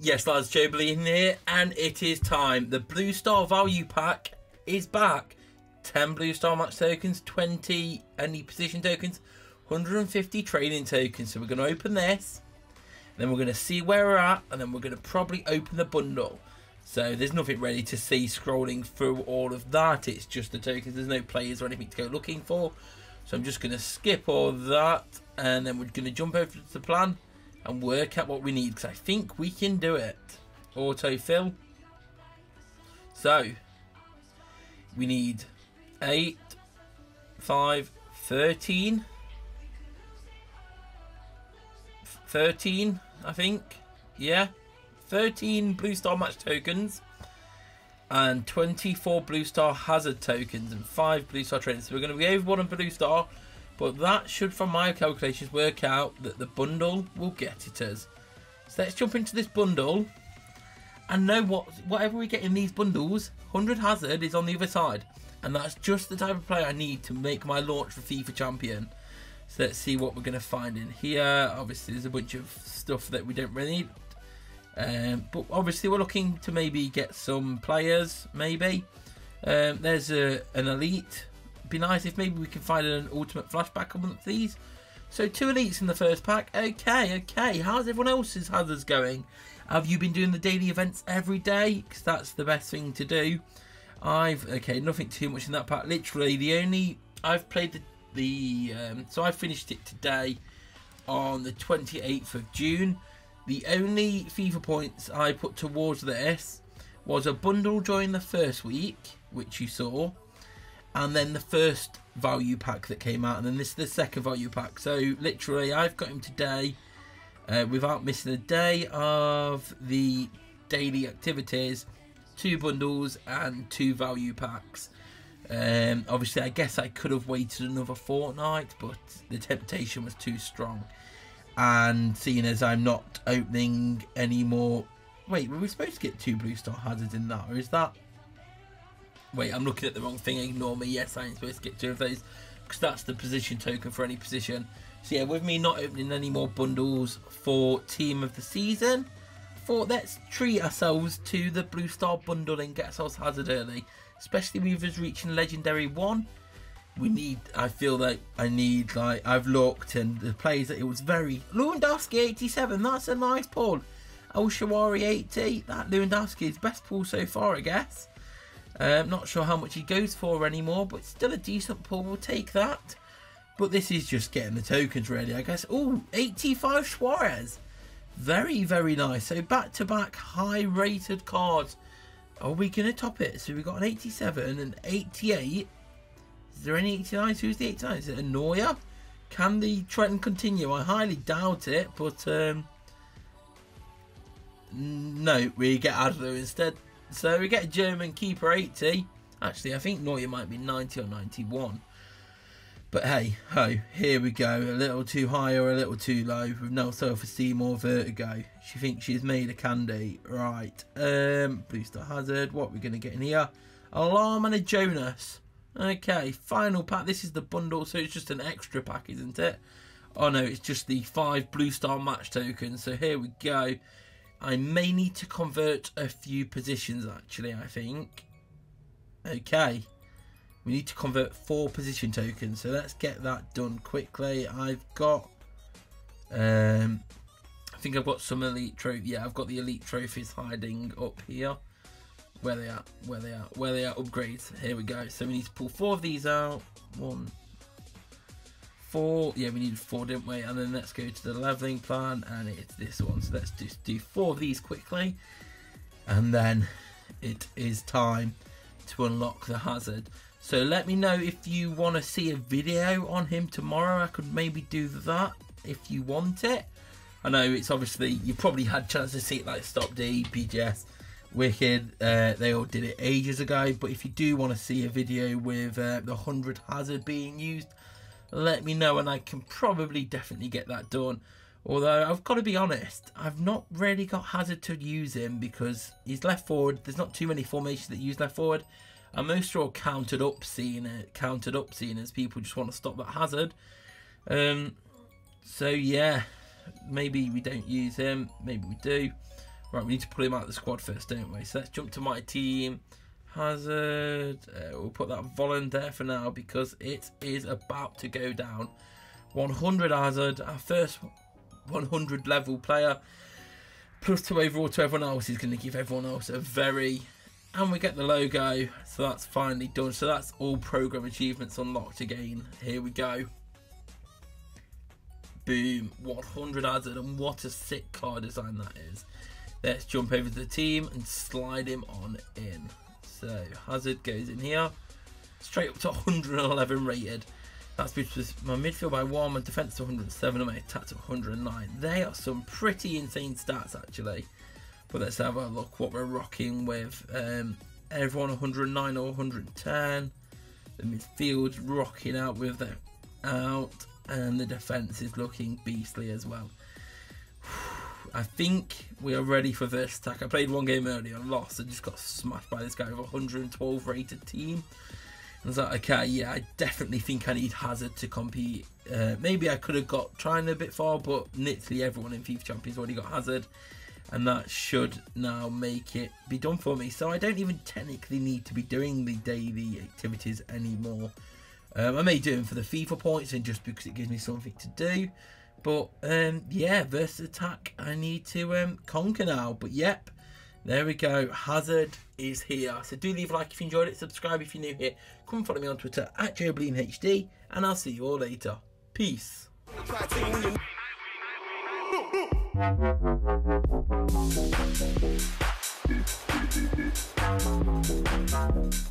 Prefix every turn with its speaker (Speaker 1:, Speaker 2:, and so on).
Speaker 1: Yes, lads, Blean here, and it is time. The Blue Star Value Pack is back. 10 Blue Star Match tokens, 20 any position tokens, 150 training tokens. So we're going to open this, then we're going to see where we're at, and then we're going to probably open the bundle. So there's nothing ready to see scrolling through all of that. It's just the tokens. There's no players or anything to go looking for. So I'm just going to skip all that, and then we're going to jump over to the plan and work out what we need because I think we can do it. Autofill. So we need 8, 5, 13. 13, I think. Yeah. 13 Blue Star Match tokens. And 24 Blue Star Hazard tokens. And 5 Blue Star trainers. So we're going to be over one on Blue Star. But that should, from my calculations, work out that the bundle will get it as. So let's jump into this bundle. And know what whatever we get in these bundles, 100 Hazard is on the other side. And that's just the type of player I need to make my launch for FIFA Champion. So let's see what we're going to find in here. Obviously, there's a bunch of stuff that we don't really need. Um, but obviously, we're looking to maybe get some players, maybe. Um, there's a, an elite be nice if maybe we can find an ultimate flashback amongst these. So two elites in the first pack. Okay, okay. How's everyone else's hazards going? Have you been doing the daily events every day? Because that's the best thing to do. I've okay, nothing too much in that pack. Literally, the only I've played the the um, so I finished it today on the 28th of June. The only FIFA points I put towards this was a bundle during the first week, which you saw, and then the first value pack that came out, and then this is the second value pack. So literally, I've got him today uh, without missing a day of the daily activities, two bundles and two value packs. Um, obviously, I guess I could have waited another fortnight, but the temptation was too strong. And seeing as I'm not opening any more. Wait, were we supposed to get two blue star hazards in that, or is that Wait, I'm looking at the wrong thing. Ignore me. Yes, I am supposed to get two of those because that's the position token for any position. So yeah, with me not opening any more bundles for team of the season, thought let's treat ourselves to the blue star bundle and get ourselves hazard early. Especially with us reaching legendary one. We need. I feel like I need. Like I've looked and the players that it was very Lewandowski 87. That's a nice pull. El Shaarawy 80. That Lewandowski is best pull so far, I guess. Um, not sure how much he goes for anymore, but still a decent pull. We'll take that. But this is just getting the tokens ready, I guess. Oh, 85 Suarez. Very, very nice. So back-to-back high-rated cards. Are we going to top it? So we've got an 87 and 88. Is there any 89? Who's the 89? Is it a Neuer? Can the trend continue? I highly doubt it, but um, no, we get Adler instead. So we get a German keeper 80. Actually, I think Neuer might be 90 or 91. But hey, ho, here we go. A little too high or a little too low with no self-esteem or vertigo. She thinks she's made a candy. Right. Um, Blue Star Hazard. What are we going to get in here? Alarm and a Jonas. Okay, final pack. This is the bundle, so it's just an extra pack, isn't it? Oh no, it's just the five Blue Star match tokens. So here we go. I may need to convert a few positions actually, I think. Okay. We need to convert four position tokens, so let's get that done quickly. I've got um I think I've got some elite trophy yeah, I've got the elite trophies hiding up here. Where they are, where they are, where they are upgrades. Here we go. So we need to pull four of these out. One, four. Yeah, we needed four, didn't we? And then let's go to the leveling plan, and it's this one. So let's just do four of these quickly, and then it is time to unlock the hazard. So let me know if you want to see a video on him tomorrow. I could maybe do that if you want it. I know it's obviously you probably had chance to see it like Stop D, PGS, Wicked. Uh, they all did it ages ago. But if you do want to see a video with uh, the 100 hazard being used, let me know and I can probably definitely get that done. Although I've got to be honest, I've not really got Hazard to use him because he's left forward. There's not too many formations that use left forward. And most are all counted up seeing it, counted up seeing as people just want to stop that Hazard. Um, so yeah, maybe we don't use him, maybe we do. Right, we need to pull him out of the squad first, don't we? So let's jump to my team. Hazard. Uh, we'll put that Volland there for now because it is about to go down. 100 Hazard, our first 100 level player. Plus two overall to everyone else is going to give everyone else a very... And we get the logo, so that's finally done. So that's all program achievements unlocked again. Here we go. Boom, 100 Hazard, and what a sick car design that is. Let's jump over to the team and slide him on in. So Hazard goes in here, straight up to 111 rated. That's because my midfield by one, my defence to 107, and my attack to 109. They are some pretty insane stats actually. But let's have a look what we're rocking with. Um, everyone 109 or 110. The midfield's rocking out with the out, and the defence is looking beastly as well. I think we are ready for this attack. I played one game earlier, and lost, and just got smashed by this guy with a 112 rated team. I was like, okay, yeah, I definitely think I need Hazard to compete. Uh, maybe I could have got trying a bit far, but literally everyone in FIFA Champions already got Hazard. And that should now make it be done for me. So I don't even technically need to be doing the daily activities anymore. Um, I may do them for the FIFA points and just because it gives me something to do. But um, yeah, versus attack, I need to um, conquer now. But yep, there we go. Hazard is here. So do leave a like if you enjoyed it. Subscribe if you're new here. Come follow me on Twitter at JoebilineHD. And I'll see you all later. Peace.